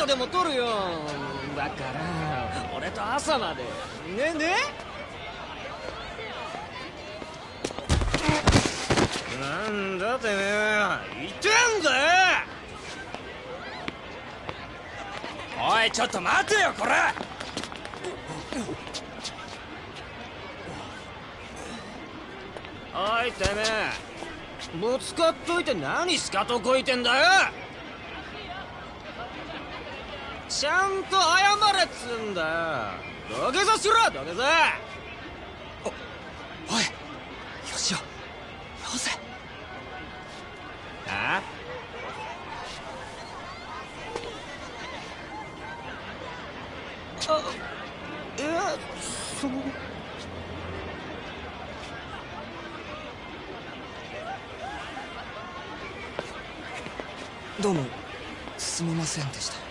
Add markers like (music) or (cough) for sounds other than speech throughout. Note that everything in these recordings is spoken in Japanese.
トでも取るよ。だから俺と朝まで。ねね？なんだてめえ。いてんだよおいちょっと待てよこれ。おいてめえ。ぶつかっといて何スカとこいてんだよ。ちゃんと謝れっつんだよ。土下座しろ土下座。おいよしよよせ。あ？あいやその。どうもすみませんでした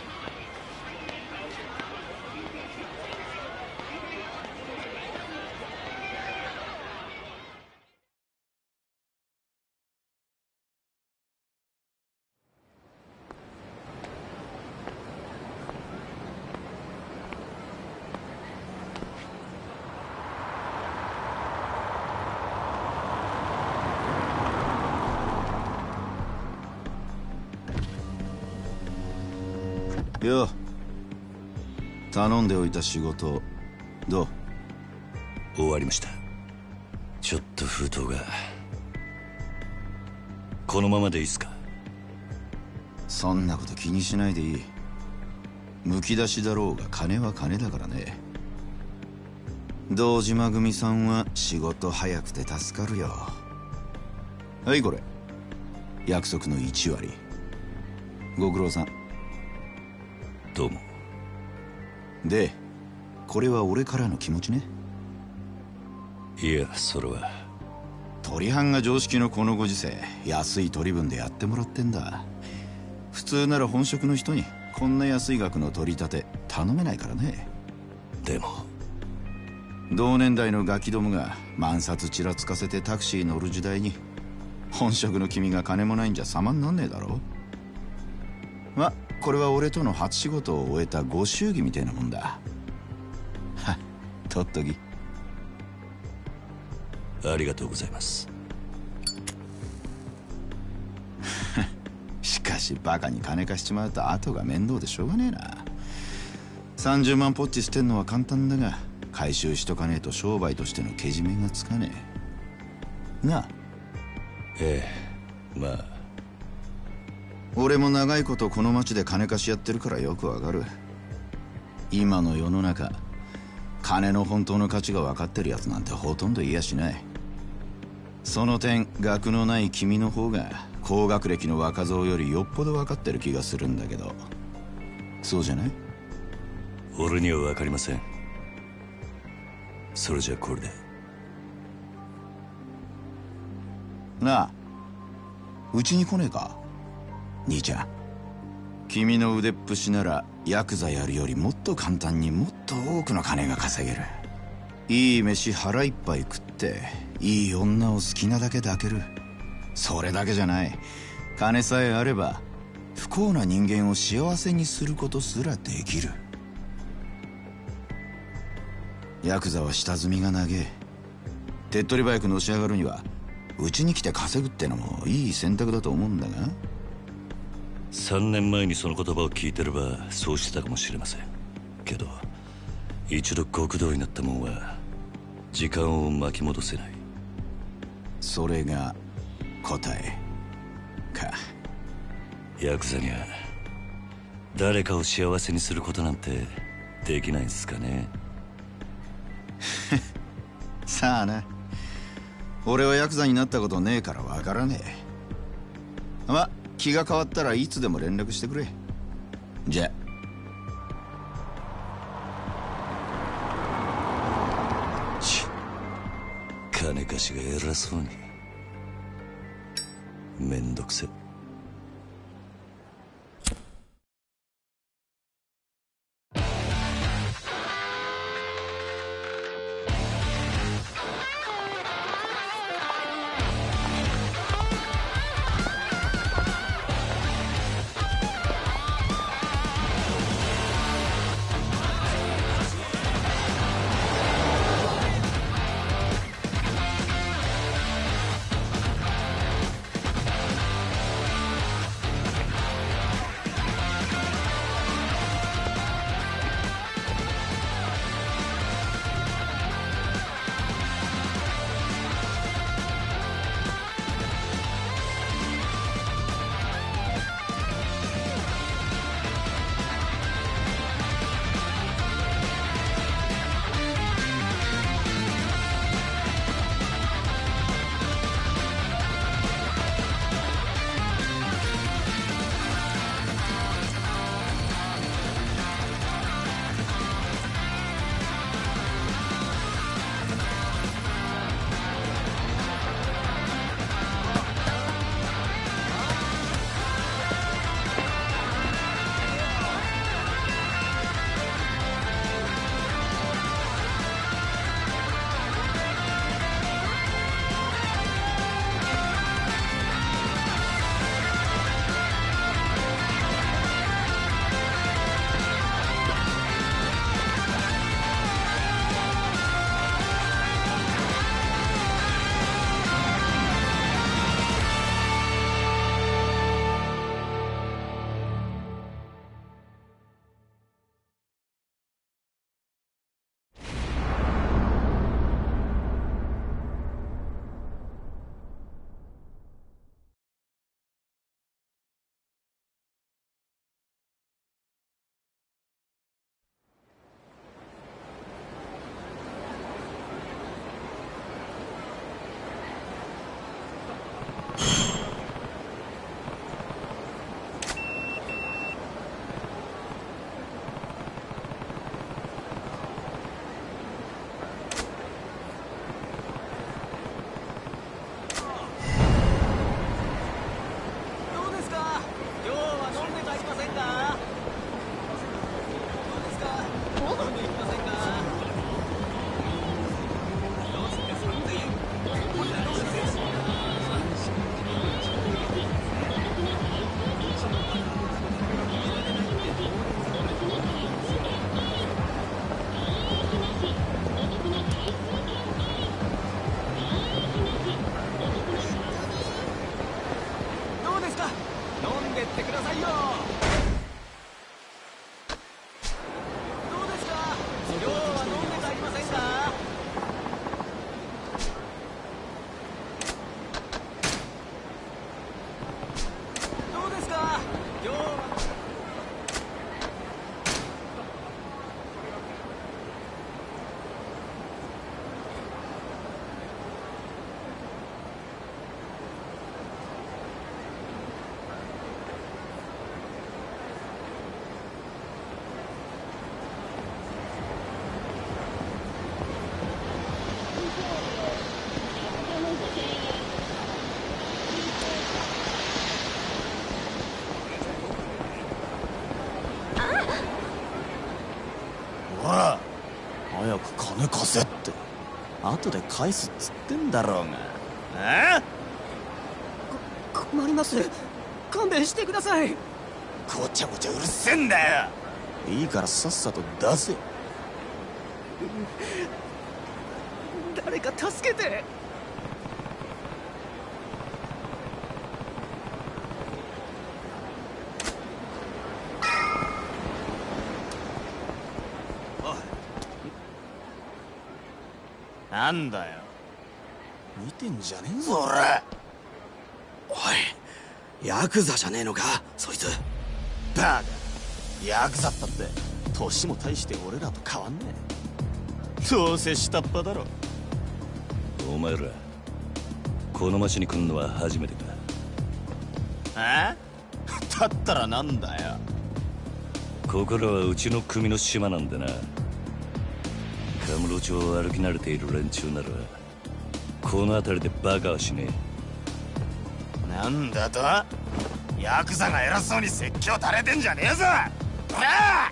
頼んでおいた仕事。どう？終わりました。ちょっと封筒が。このままでいいっすか？そんなこと気にしないでいい。むき出しだろうが金は金だからね。堂島組さんは仕事早くて助かるよ。はいこれ。約束の1割。ご苦労さん。どうもでこれは俺からの気持ちね。いやそれは。鳥藩が常識のこのご時世安い取り分でやってもらってんだ。普通なら本職の人にこんな安い額の取り立て頼めないからね。でも。同年代のガキどもが万札ちらつかせてタクシー乗る時代に本職の君が金もないんじゃ様になんねえだろ。まこれは俺との初仕事を終えたご祝儀みたいなもんだ。は取っときありがとうございます。(laughs) しかしバカに金貸しちまうと後が面倒でしょうがねえな。30万ポッチ捨てんのは簡単だが回収しとかねえと商売としてのけじめがつかねえ。なあ。ええまあ俺も長いことこの町で金貸しやってるからよくわかる。今の世の中金の本当の価値が分かってるやつなんてほとんどいやしない。その点学のない君の方が高学歴の若造よりよっぽど分かってる気がするんだけど。そうじゃない？俺には分かりません。それじゃこれで。なあうちに来ねえか？兄ちゃん。君の腕っぷしならヤクザやるよりもっと簡単にもっと多くの金が稼げる。いい飯腹いっぱい食っていい女を好きなだけ抱ける。それだけじゃない。金さえあれば不幸な人間を幸せにすることすらできる。ヤクザは下積みが長え手っ取り早くのし上がるにはうちに来て稼ぐってのもいい選択だと思うんだが。3年前にその言葉を聞いてればそうしてたかもしれません。けど一度極道になったもんは時間を巻き戻せない。それが答えか。ヤクザには誰かを幸せにすることなんてできないんすかね。(laughs) さあな。俺はヤクザになったことねえからわからねえ。ま気が変わったらいつでも連絡してくれ。じゃち金貸しが偉そうに。めんどくせ。返すっつってんだろうが。え？困ります。勘弁してください。ごちゃごちゃうるせえんだよ。いいからさっさと出せ。誰か助けてなんだよ。見てんじゃねえぞ。俺。おいヤクザじゃねえのかそいつ。バカ。ヤクザったって年も大して俺らと変わんねえ。どうせ下っ端だろ。お前らこの町に来んのは初めてか？え？(laughs) だったらなんだよ。ここらはうちの組の島なんでなカムロ町を歩き慣れている連中ならこの辺りでバカはしねえ。なんだと？ヤクザが偉そうに説教垂れてんじゃねえぞ！ほら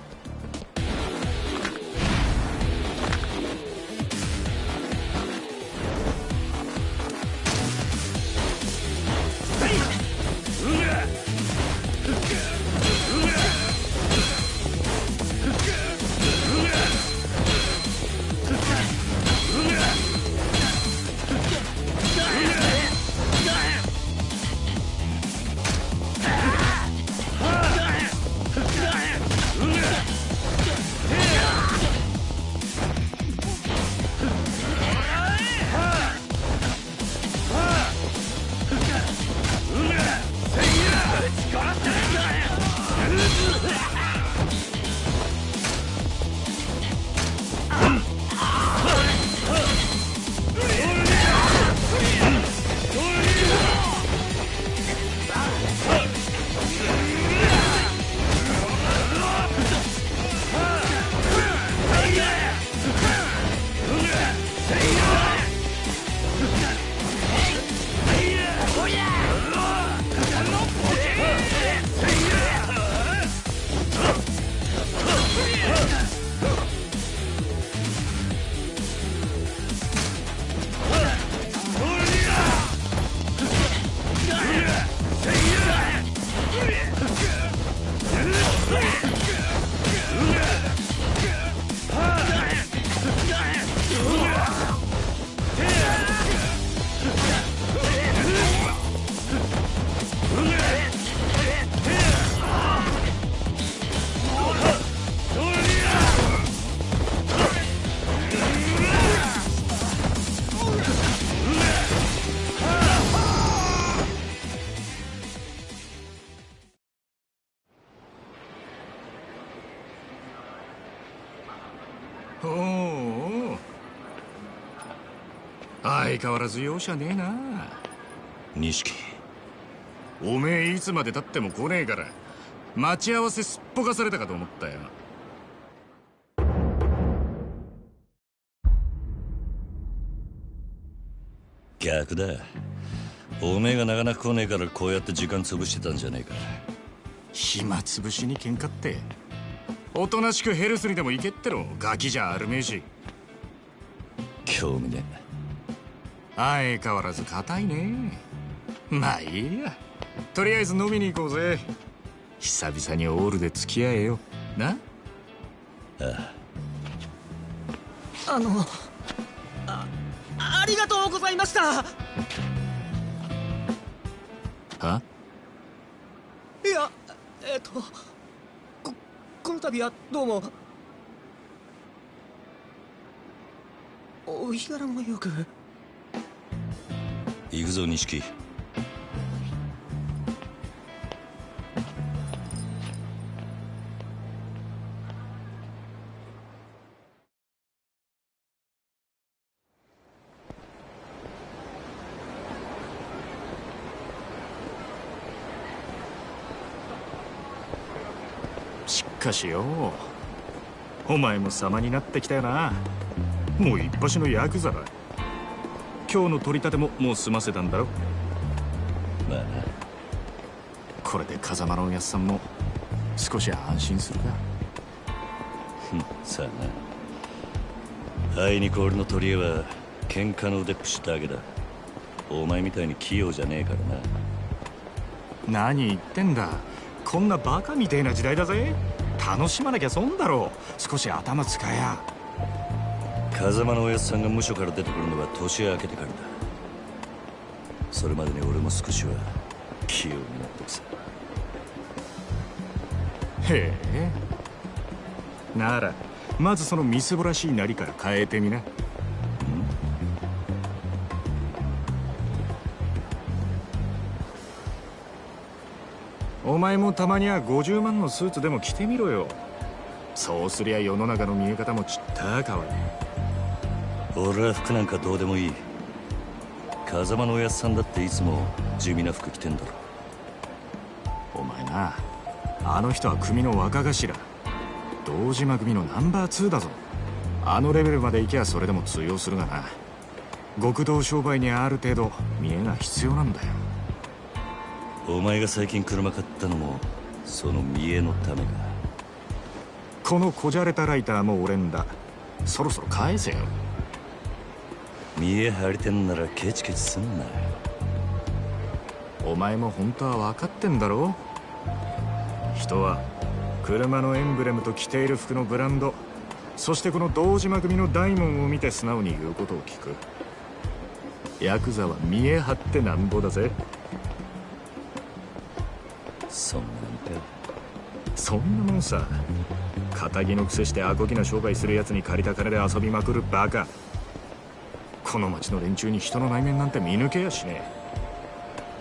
相変わらず容赦ねえな。錦。おめえいつまでたっても来ねえから待ち合わせすっぽかされたかと思ったよ。逆だ。おめえがなかなか来ねえからこうやって時間潰してたんじゃねえか。暇つぶしに喧嘩って。おとなしくヘルスにでも行けってろ。ガキじゃあるめえし。興味ね相変わらず硬いね。まあいいや。とりあえず飲みに行こうぜ。久々にオールで付き合えよ。な？あ。のあありがとうございました。は？いやえっとここの度はどうも。お日柄もよくぞ錦しかしよお前も様になってきたよなもう一発のヤクザだ今日の取り立てももう済ませたんだろ？まあな。これで風間のおやっさんも少し安心するかふんさあな。あいにく俺の取り柄は喧嘩の腕っぷしだけだ。お前みたいに器用じゃねえからな。何言ってんだ？こんなバカみてえな時代だぜ。楽しまなきゃ損だろ。少し頭使えや風間のおやっさんが無所から出てくるのは年明けてからだ。それまでに俺も少しは器用になってくさ。へえ。ならまずそのみすぼらしいなりから変えてみな。お前もたまには50万のスーツでも着てみろよ。そうすりゃ世の中の見え方もちった変わる俺は服なんかどうでもいい。風間のおやっさんだっていつも地味な服着てんだろ。お前なあの人は組の若頭。堂島組のナンバー2だぞ。あのレベルまで行けばそれでも通用するがな。極道商売にはある程度見栄が必要なんだよ。お前が最近車買ったのもその見栄のためか。このこじゃれたライターも俺んだ。そろそろ返せよ見栄張りてんならケチケチすんなよ。お前も本当は分かってんだろ？人は車のエンブレムと着ている服のブランドそしてこの堂島組の大門を見て素直に言うことを聞く。ヤクザは見栄張ってなんぼだぜ。そんなもんかそんなもんさ。仇の癖してアコギな商売する奴に借りた金で遊びまくるバカこの町の連中に人の内面なんて見抜けやしね。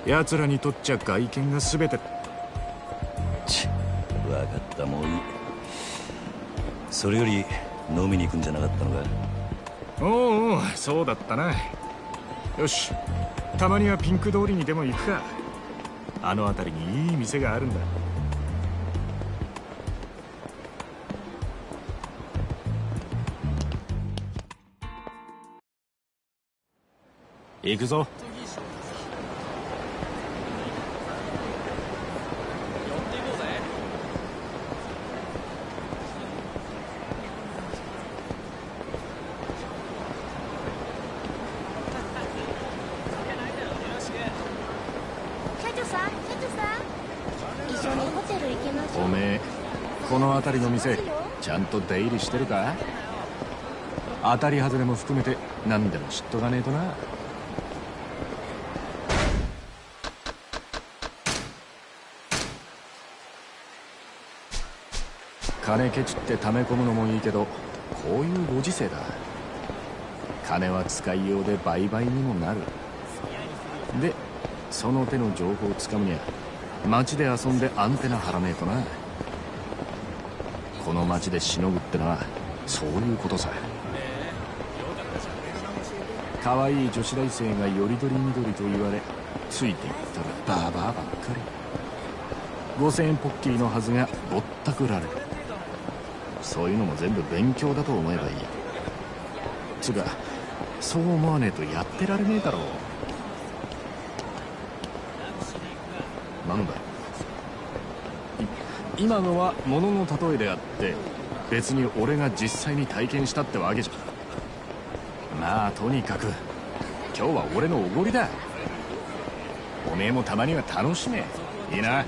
え奴らにとっちゃ外見が全て。ち分かったもういいそれより飲みに行くんじゃなかったのか？おうおうそうだったな。よしたまにはピンク通りにでも行くか。あの辺りにいい店があるんだ行くぞ。おめえこの辺りの店ちゃんと出入りしてるか？当たり外れも含めて何でも知っとかねえとな金ケチって溜め込むのもいいけどこういうご時世だ。金は使いようで売買にもなる。でその手の情報をつかむには街で遊んでアンテナ張らねえとな。この街でしのぐってのはそういうことさ。可愛い女子大生がよりどりみどりと言われついていったらバーバーばっかり。5000円ポッキリのはずがぼったくられる。そういうのも全部勉強だと思えばいいつうかそう思わねえとやってられねえだろう。なんだ。い今のは物の例えであって別に俺が実際に体験したってわけじゃ。まあとにかく今日は俺のおごりだ。おめえもたまには楽しめ。いいな。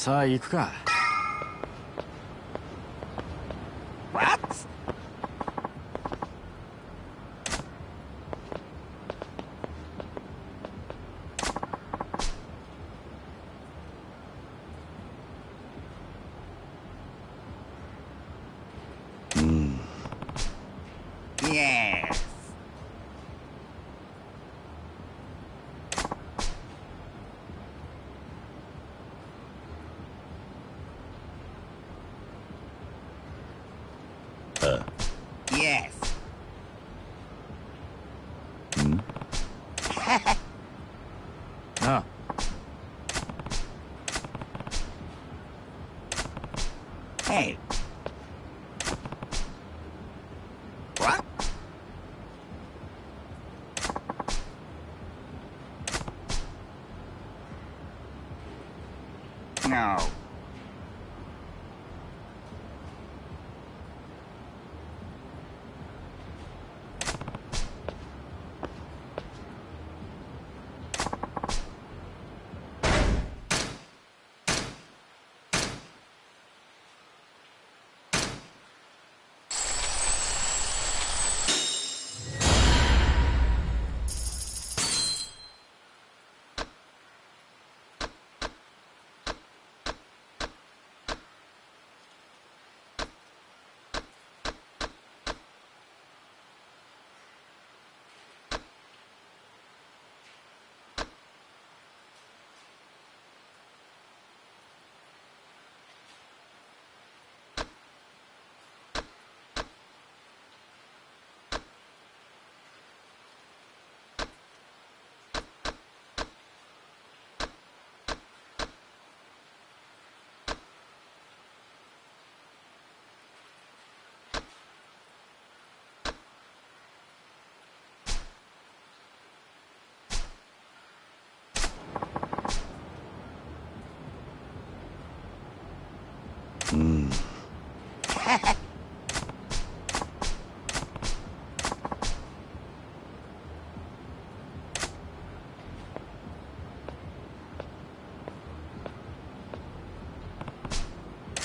さあ行くか。now.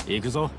行くぞ。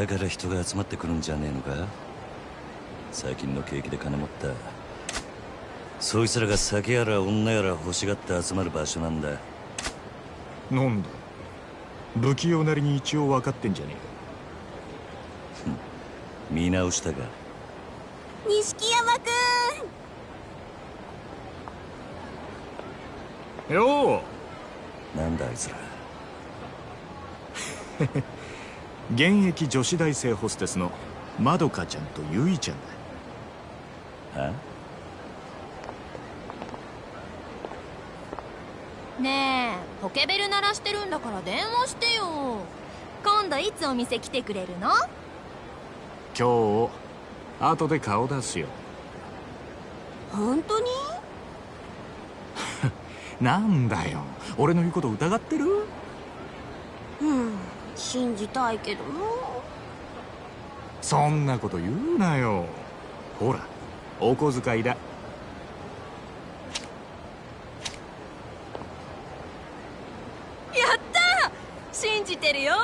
だから人が集まってくるんじゃねえのか？最近の景気で金持った。そいつらが酒やら女やら欲しがって集まる場所なんだ。なんだ？不器用なりに一応分かってんじゃね見直したか。錦山くん！えよなんだあいつら。う (laughs) 現役女子大生ホステスのまどかちゃんとゆいちゃんだ。あねえポケベル鳴らしてるんだから電話してよ。今度いつお店来てくれるの？今日後で顔出すよ。本当に？(laughs) なんだよ。俺の言うこと疑ってる？うん信じたいけどな。そんなこと言うなよ。ほらお小遣いだ。やった信じてるよ。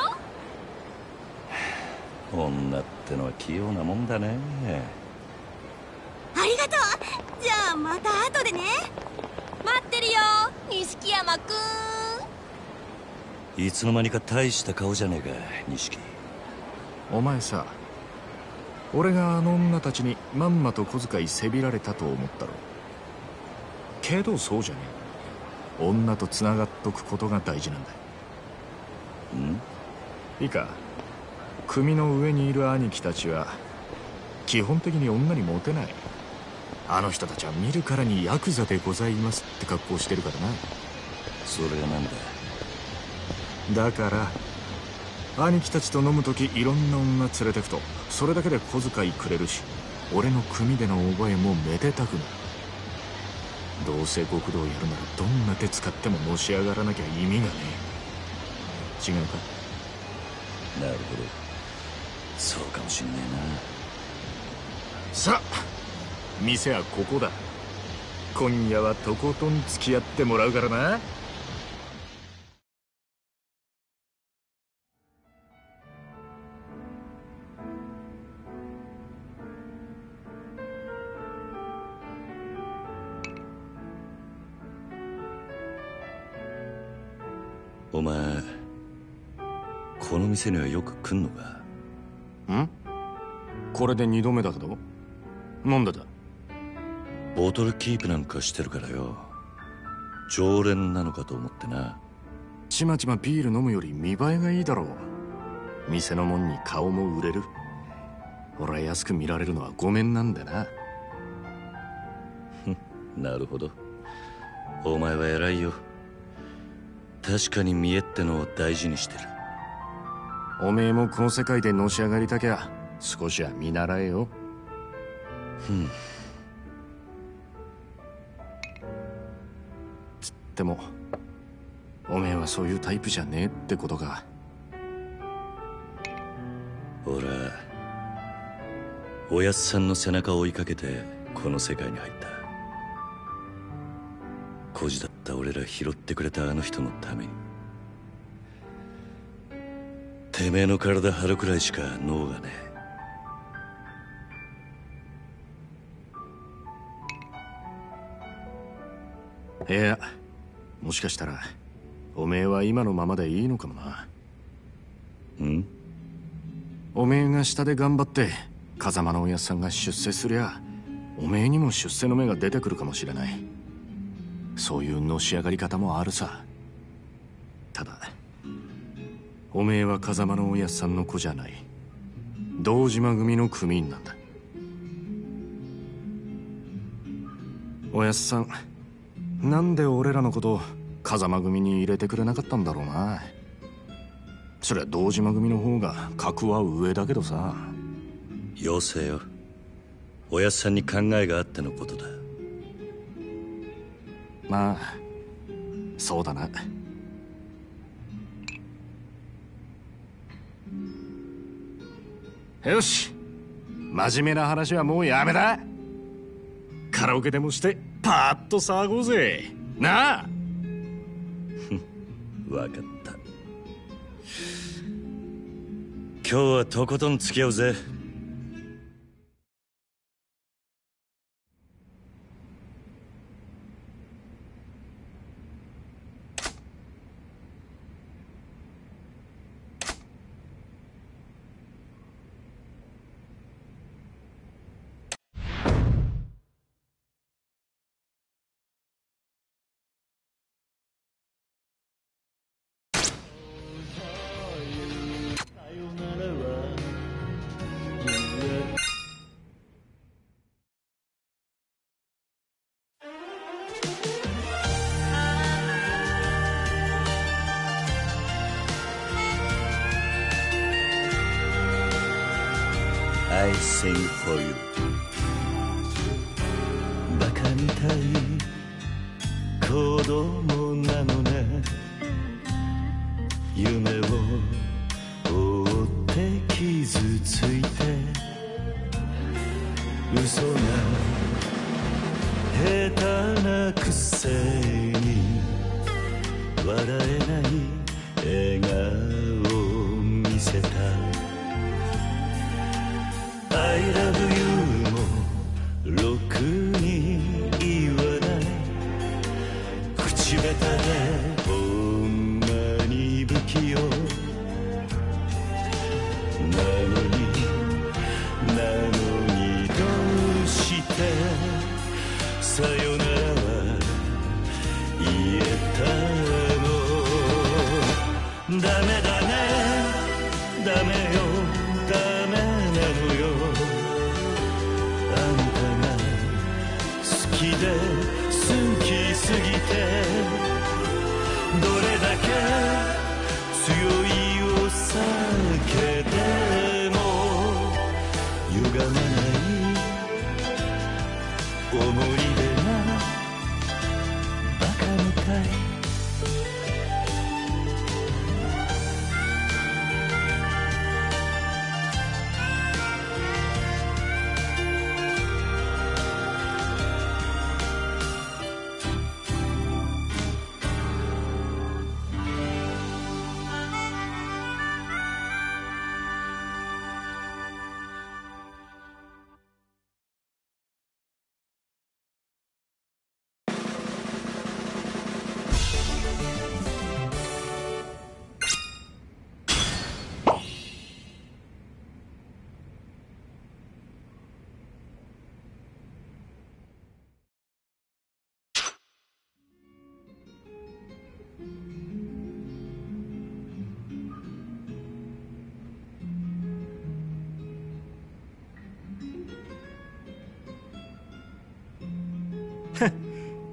女ってのは器用なもんだね。ありがとう。じゃあまた後でね。待ってるよ錦山くんいつの間にか大した顔じゃねえか錦。お前さ俺があの女たちにまんまと小遣いせびられたと思ったろ。けどそうじゃねえ。女と繋がっとくことが大事なんだ。ん？いいか。組の上にいる兄貴たちは基本的に女にモテない。あの人たちは見るからにヤクザでございますって格好してるからな。それがなんだ？だから兄貴たちと飲む時いろんな女連れてくとそれだけで小遣いくれるし俺の組での覚えもめでたくなる。どうせ極道やるならどんな手使ってものし上がらなきゃ意味がねえ。違うか？なるほど。そうかもしんねさあ店はここだ。今夜はとことん付き合ってもらうからなにはよく来んのか？ん？これで二度目だけどなんでだボトルキープなんかしてるからよ。常連なのかと思ってな。ちまちまビール飲むより見栄えがいいだろう。店のもんに顔も売れる。俺は安く見られるのはごめんなんだな。なるほど。お前は偉いよ。確かに見栄ってのを大事にしてるおめえもこの世界でのし上がりたきゃ少しは見習えよ。うん。つってもおめえはそういうタイプじゃねえってことか。俺はおやっさんの背中を追いかけてこの世界に入った。孤児だった俺ら拾ってくれたあの人のためにてめえの体張るくらいしか脳がねいやもしかしたらおめえは今のままでいいのかもな。うん？おめえが下で頑張って風間のおやっさんが出世すりゃおめえにも出世の芽が出てくるかもしれない。そういうのし上がり方もあるさ。ただおめえは風間のおやっさんの子じゃない。堂島組の組員なんだ。おやっさんなんで俺らのこと風間組に入れてくれなかったんだろうな。そりゃ堂島組の方が格は上だけどさ。よせよ。おやっさんに考えがあってのことだ。まあそうだなよし。真面目な話はもうやめだカラオケでもしてパーッと騒ごうぜ。なあ。(laughs) わかった。今日はとことん付き合うぜ「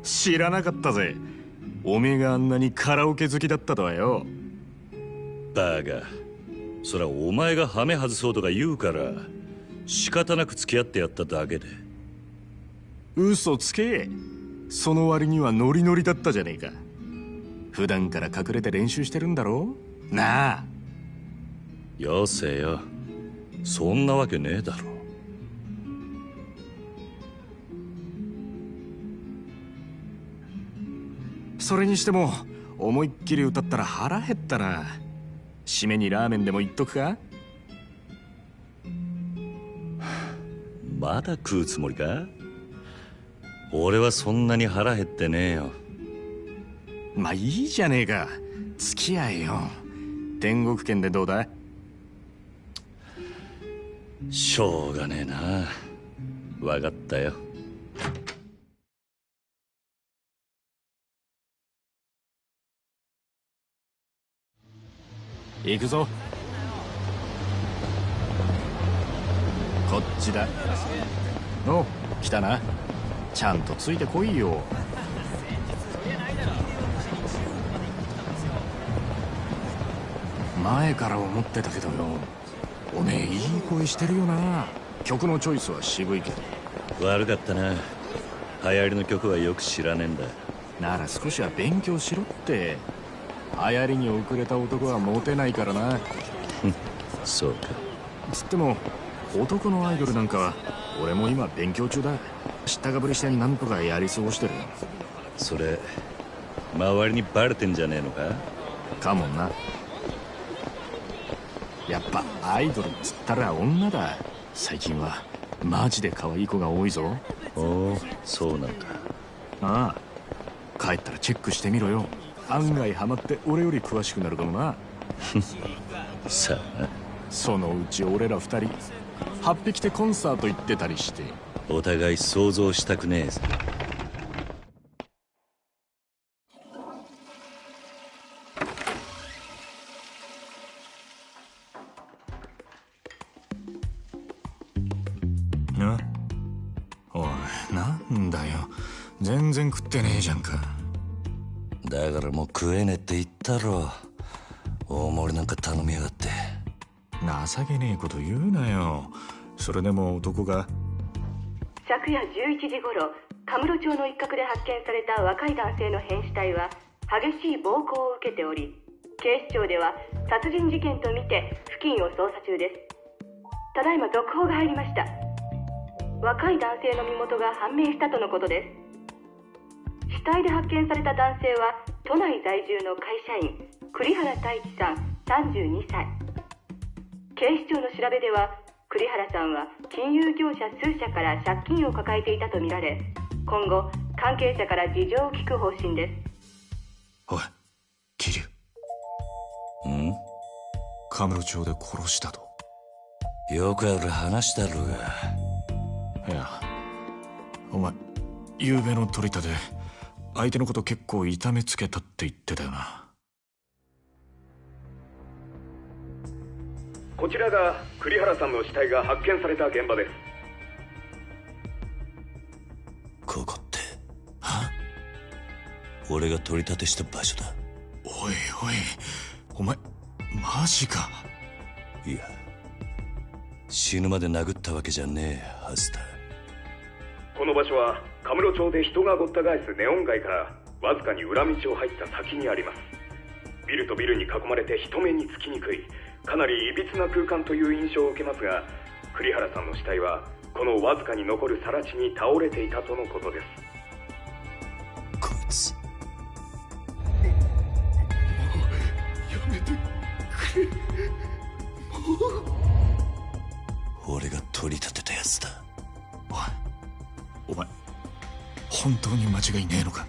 知らなかったぜ。おめえがあんなにカラオケ好きだったとはよ。バカそりゃお前がハメ外そうとか言うから仕方なく付き合ってやっただけで。嘘つけ。その割にはノリノリだったじゃねえか。普段から隠れて練習してるんだろ？なあ。よせよ。そんなわけねえだろそれにしても思いっきり歌ったら腹減ったな。締めにラーメンでも言っとくか？まだ食うつもりか？俺はそんなに腹減ってねえよ。まあいいじゃねえか。付き合えよ。天国圏でどうだ？しょうがねえな。分かったよ行くぞ。こっちだ。お来たな。ちゃんとついてこいよ。前から思ってたけどよ。おめえいい声してるよな。曲のチョイスは渋いけど。悪かったな。流行りの曲はよく知らねえんだ。なら少しは勉強しろって流行りに遅れた男はモテないからな。(laughs) そうか。つっても男のアイドルなんかは俺も今勉強中だ。知ったかぶりしてなんとかやり過ごしてる。それ周りにバレてんじゃねえのか？かもな。やっぱアイドルっつったら女だ。最近はマジで可愛い子が多いぞ。おおそうなんだ。ああ帰ったらチェックしてみろよ案外ハマって俺より詳しくなるかもな。(laughs) さあ。そのうち俺ら二人8匹てコンサート行ってたりして。お互い想像したくねえぜ。なおいなんだよ。全然食ってねえじゃんかだからもう食えねえって言ったろ。大盛りなんか頼みやがって。情けねえこと言うなよ。それでも男が。昨夜11時頃カムロ町の一角で発見された若い男性の変死体は激しい暴行を受けており警視庁では殺人事件とみて付近を捜査中です。ただいま続報が入りました。若い男性の身元が判明したとのことです死体で発見された男性は都内在住の会社員栗原太一さん32歳。警視庁の調べでは栗原さんは金融業者数社から借金を抱えていたとみられ今後関係者から事情を聞く方針です。おい桐生。ん？カムロ町で殺したと？よくある話だろうが。いやお前昨べの取り立て相手のこと結構痛めつけたって言ってたよな。こちらが栗原さんの死体が発見された現場です。ここっては？俺が取り立てした場所だ。おいおいお前マジか？いや死ぬまで殴ったわけじゃねえはずだ。この場所はカムロ町で人がごった返すネオン街からわずかに裏道を入った先にあります。ビルとビルに囲まれて人目につきにくいかなりいびつな空間という印象を受けますが栗原さんの死体はこのわずかに残る更地に倒れていたとのことです。こいつやめてくれ。俺が取り立てたやつだ。おい。お前本当に間違いねえのか？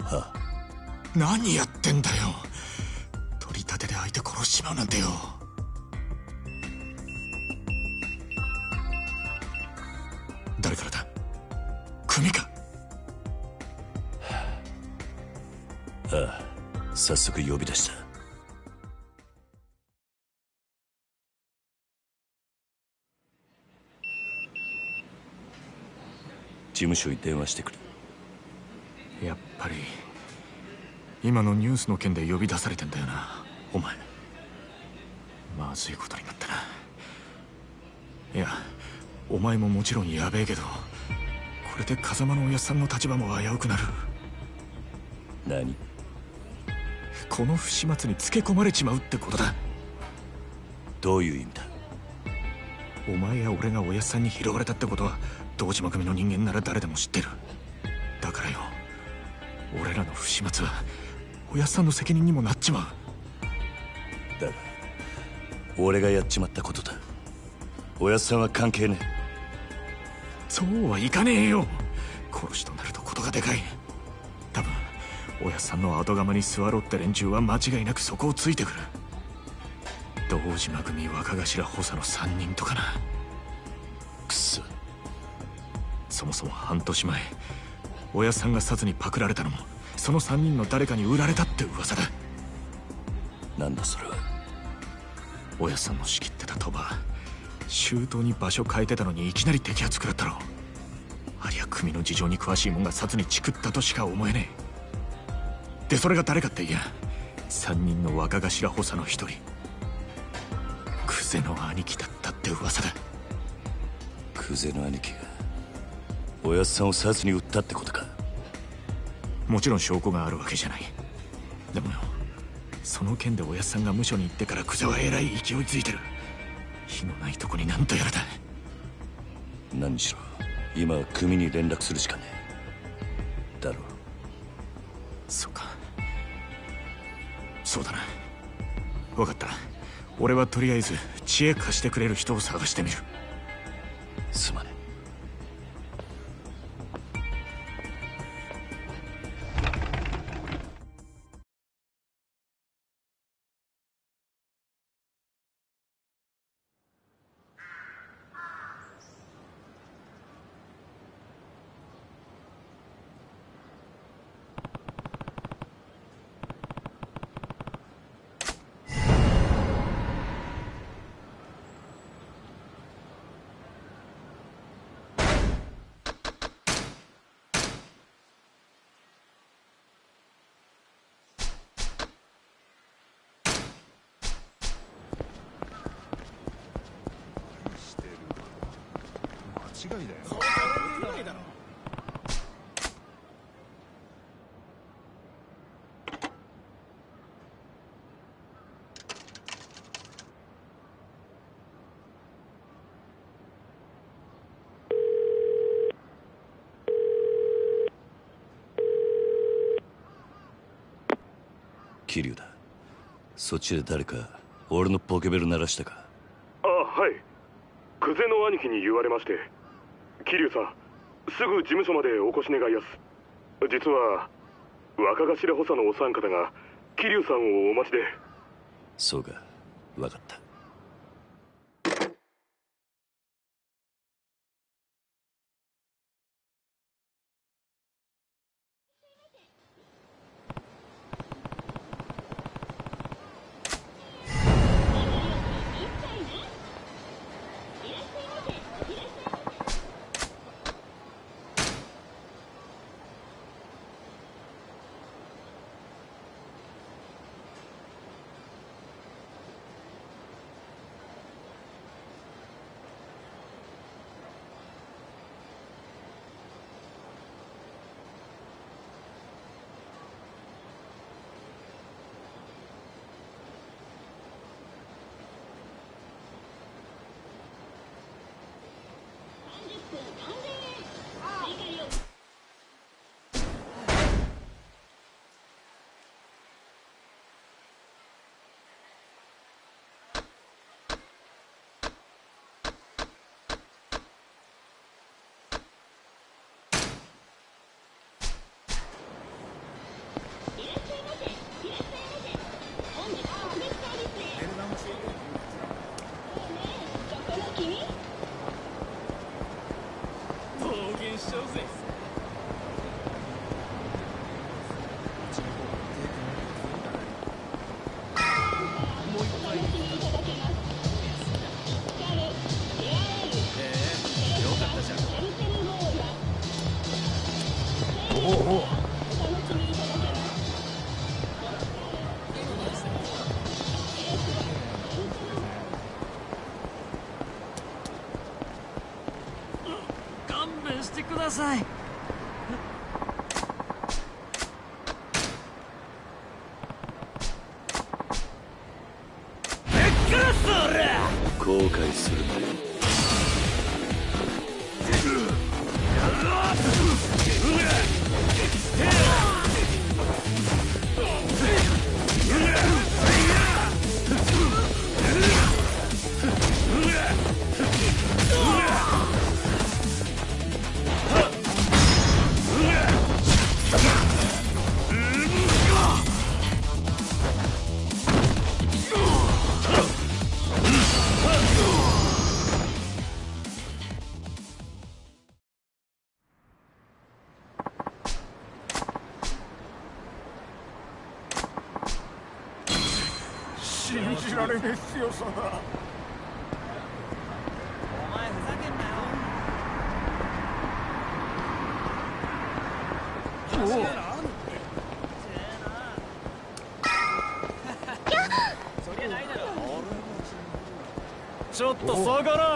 は何やってんだよ。取り立てで相手殺しちまうなんてよ。誰からだ？組か？あ。あ。早速呼び出した務所に電話してくれ。やっぱり今のニュースの件で呼び出されてんだよな。お前。まずいことになったな。いやお前ももちろんやべえけどこれで風間のおやっさんの立場も危うくなる。何？この不始末につけ込まれちまうってことだ。どういう意味だ？お前や俺がおやっさんに拾われたってことは堂島組の人間なら誰でも知ってる。だからよ俺らの不始末はおやっさんの責任にもなっちまう。だが俺がやっちまったことだ。おやっさんは関係ねえ。そうはいかねえよ。殺しとなるとことがでかい。多分おやっさんの後釜に座ろうって連中は間違いなくそこをついてくる。堂島組若頭補佐の3人とかなそもそも半年前おやっさんが札にパクられたのもその3人の誰かに売られたって噂だ。なんだそれは？おやっさんの仕切ってた賭場周到に場所変えてたのにいきなり摘発食らったろありゃ組の事情に詳しいもんが札にチクったとしか思えねえ。でそれが誰かっていや3人の若頭補佐の一人。クゼの兄貴だったって噂だ。クゼの兄貴が？おやっさんを札に売ったってことか。もちろん証拠があるわけじゃない。でもよその件でおやっさんが無所に行ってからクゼはえらい勢いついてる。火のないとこに何とやらだ。何しろ今は組に連絡するしかねえ。だろう。そうか。そうだな。分かった。俺はとりあえず知恵貸してくれる人を探してみる間違いだよ桐生だ。そっちで誰か俺のポケベル鳴らしたか？あはい。久世の兄貴に言われまして。桐生さんすぐ事務所までお越し願いやす。実は若頭補佐のお三方が桐生さんをお待ちで。そうか。ださい。っと下がらん。